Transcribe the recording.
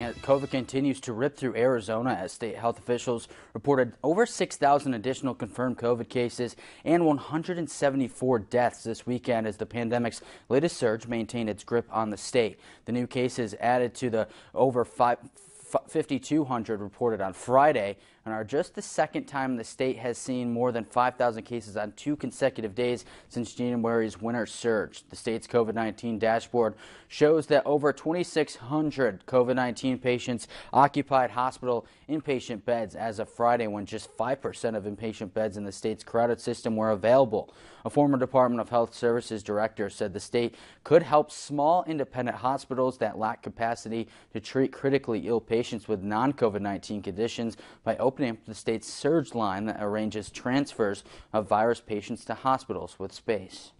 COVID continues to rip through Arizona as state health officials reported over 6,000 additional confirmed COVID cases and 174 deaths this weekend as the pandemic's latest surge maintained its grip on the state. The new cases added to the over 5,200 reported on Friday and are just the second time the state has seen more than 5,000 cases on two consecutive days since January's winter surge. The state's COVID-19 dashboard shows that over 2,600 COVID-19 patients occupied hospital inpatient beds as of Friday when just 5% of inpatient beds in the state's crowded system were available. A former Department of Health Services director said the state could help small independent hospitals that lack capacity to treat critically ill patients with non-COVID-19 conditions by opening opening up the state's surge line that arranges transfers of virus patients to hospitals with space.